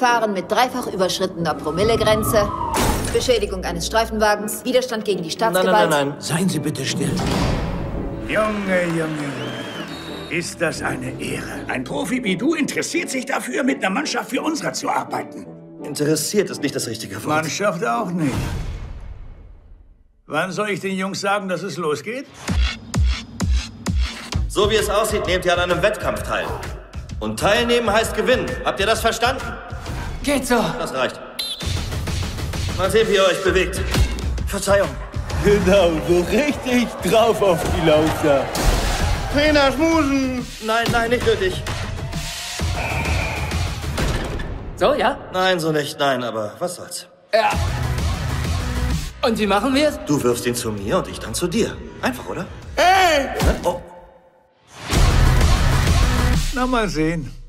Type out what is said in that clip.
Fahren mit dreifach überschrittener Promillegrenze, Beschädigung eines Streifenwagens, Widerstand gegen die Nein, Staatsgewalt. nein, nein, nein. Seien Sie bitte still. Junge, Junge, Junge. Ist das eine Ehre? Ein Profi wie du interessiert sich dafür, mit einer Mannschaft wie unserer zu arbeiten. Interessiert ist nicht das richtige Wort. Mannschaft auch nicht. Wann soll ich den Jungs sagen, dass es losgeht? So wie es aussieht, nehmt ihr an einem Wettkampf teil. Und teilnehmen heißt gewinnen. Habt ihr das verstanden? Geht so. Das reicht. Mal sehen, wie ihr euch bewegt. Verzeihung. Genau, so richtig drauf auf die Lauter. Trainer schmusen! Nein, nein, nicht nötig. So, ja? Nein, so nicht. Nein, aber was soll's. Ja. Und wie machen wir es? Du wirfst ihn zu mir und ich dann zu dir. Einfach, oder? Hey! Oh. Na, mal sehen.